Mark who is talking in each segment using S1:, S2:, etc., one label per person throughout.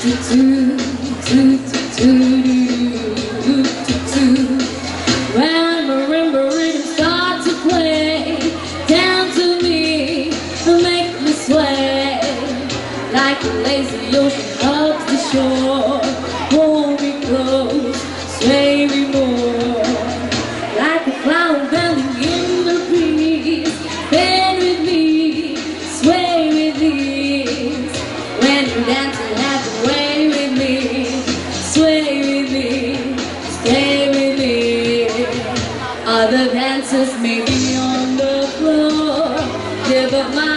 S1: When the rimba rhythm starts to play, down to me make me sway. Like a lazy ocean up the shore, hold me close, sway me more. Like a clown bending in the breeze, bend with me, sway with ease. When you dance and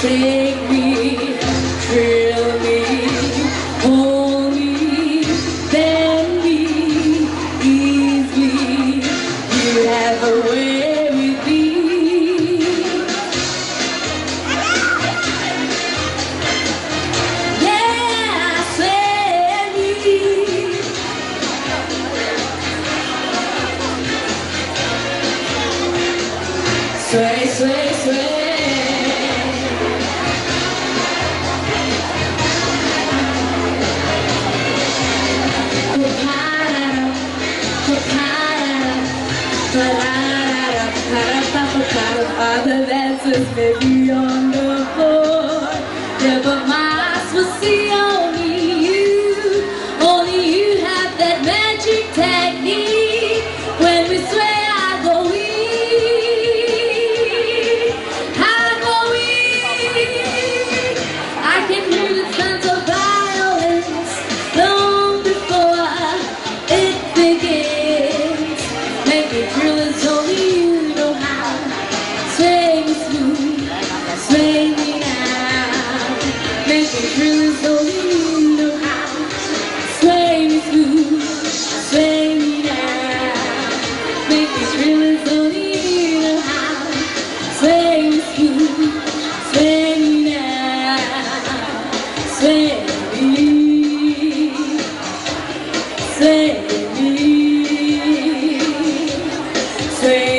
S1: Take me, thrill me, hold me, bend me, ease me. You have a way with me. Yeah, I me. Say All the dancers may be on the floor. Yeah, but my eyes will see only you. Only you have that magic technique. When we sweat Make me feel as though Sway me through, sway me now Make me Sway me through, sway me now Sway me, sway me. Sway